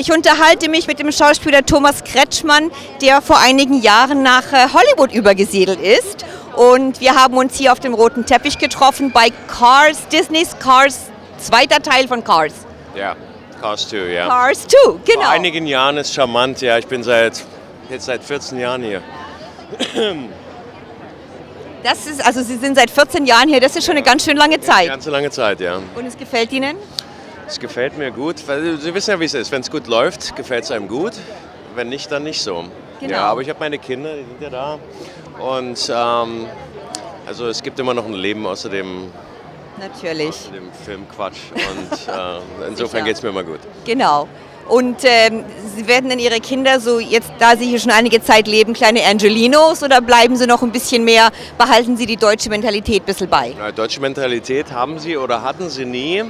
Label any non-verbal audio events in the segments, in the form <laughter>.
Ich unterhalte mich mit dem Schauspieler Thomas Kretschmann, der vor einigen Jahren nach äh, Hollywood übergesiedelt ist. Und wir haben uns hier auf dem roten Teppich getroffen bei Cars, Disneys Cars, zweiter Teil von Cars. Ja, Cars 2, ja. Cars 2, genau. Vor einigen Jahren ist charmant, ja. Ich bin seit, jetzt seit 14 Jahren hier. Das ist, also Sie sind seit 14 Jahren hier, das ist schon eine ganz schön lange Eine Zeit. ganze lange Zeit, ja. Und es gefällt Ihnen? Es gefällt mir gut, weil Sie wissen ja, wie es ist. Wenn es gut läuft, gefällt es einem gut. Wenn nicht, dann nicht so. Genau. Ja, aber ich habe meine Kinder, die sind ja da. Und ähm, also es gibt immer noch ein Leben außer dem, Natürlich, außer dem Filmquatsch. Und <laughs> äh, insofern geht es mir immer gut. genau. Und ähm, Sie werden dann Ihre Kinder so jetzt, da Sie hier schon einige Zeit leben, kleine Angelinos oder bleiben Sie noch ein bisschen mehr, behalten Sie die deutsche Mentalität ein bisschen bei? Ja, Deutsche Mentalität haben sie oder hatten sie nie.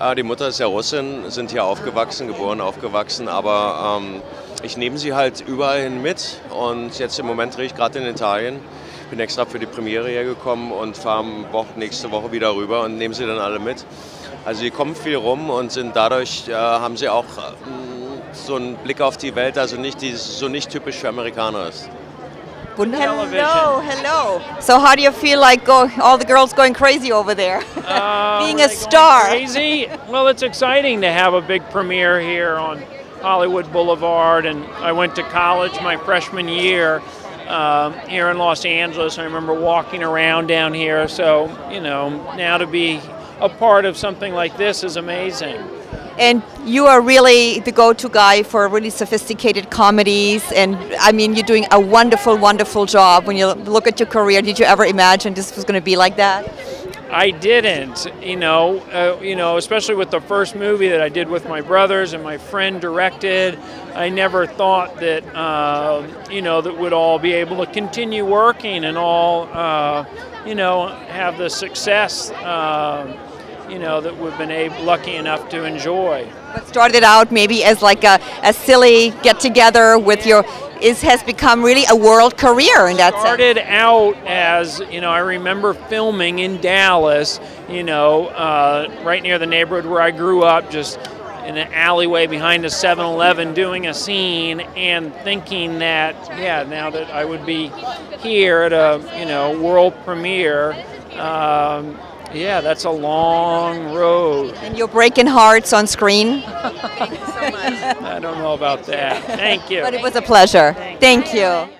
Äh, Die Mutter ist ja Russin, sind hier aufgewachsen, geboren, aufgewachsen, aber ähm, ich nehme sie halt überall hin mit und jetzt im Moment drehe ich gerade in Italien. Bin extra für die Premiere hergekommen und fahre nächste Woche wieder rüber und nehme sie dann alle mit. Also die kommen viel rum und sind dadurch, äh, haben sie auch ähm, so einen Blick auf die Welt, also nicht, die so nicht typisch für Amerikaner ist. Hello, hello. So how do you feel like go, all the girls going crazy over there? Uh, <laughs> <laughs> Being a star. Crazy. Well, it's exciting to have a big premiere here on Hollywood Boulevard, and I went to college my freshman year um, here in Los Angeles. I remember walking around down here. So you know, now to be a part of something like this is amazing. And you are really the go-to guy for really sophisticated comedies. And I mean, you're doing a wonderful, wonderful job. When you look at your career, did you ever imagine this was going to be like that? I didn't, you know, uh, you know, especially with the first movie that I did with my brothers and my friend directed. I never thought that, uh, you know, that we'd all be able to continue working and all, uh, you know, have the success, uh, you know, that we've been able, lucky enough to enjoy. What started out maybe as like a, a silly get-together with your is has become really a world career in that sense. started out as you know i remember filming in dallas you know uh, right near the neighborhood where i grew up just in an alleyway behind a 7-eleven doing a scene and thinking that yeah now that i would be here at a you know world premiere um, yeah that's a long road And you're breaking hearts on screen. <laughs> i don't know about that thank you But it was a pleasure. Thank you.